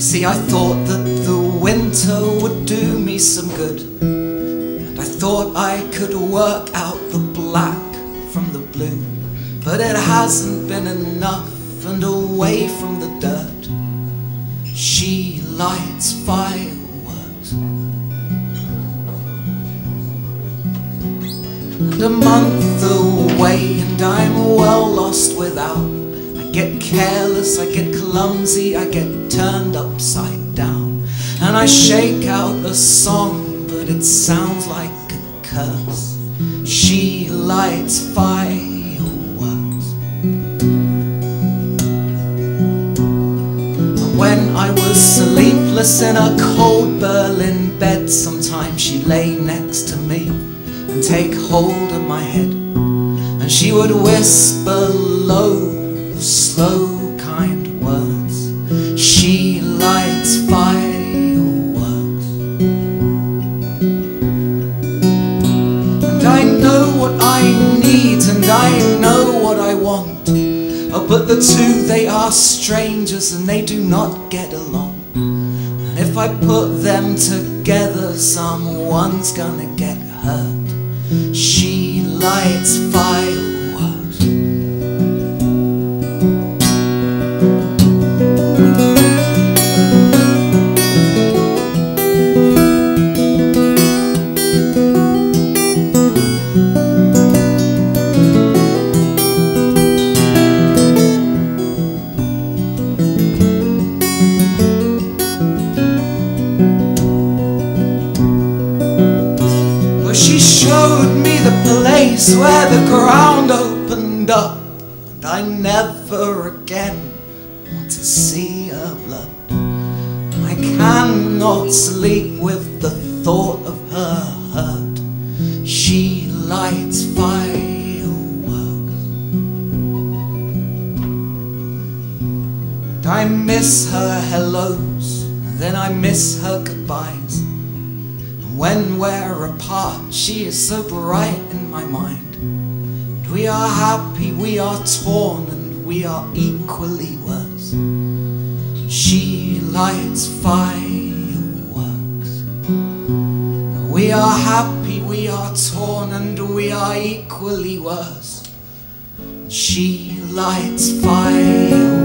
See, I thought that the winter would do me some good. And I thought I could work out the black from the blue. But it hasn't been enough, and away from the dirt, she lights fireworks. And a month away, and I'm well lost without. Get careless, I get clumsy, I get turned upside down. And I shake out a song, but it sounds like a curse. She lights fireworks. And when I was sleepless in a cold Berlin bed, sometimes she'd lay next to me and take hold of my head. And she would whisper low, slow, kind words. She lights fireworks. And I know what I need, and I know what I want. Oh, but the two, they are strangers and they do not get along. And if I put them together, someone's gonna get hurt. She lights fireworks. Showed me the place where the ground opened up, and I never again want to see her blood. I cannot sleep with the thought of her hurt. She lights fireworks. And I miss her hellos, and then I miss her goodbyes. When we're apart, she is so bright in my mind. And we are happy, we are torn, and we are equally worse. She lights fireworks. We are happy, we are torn, and we are equally worse. She lights fireworks.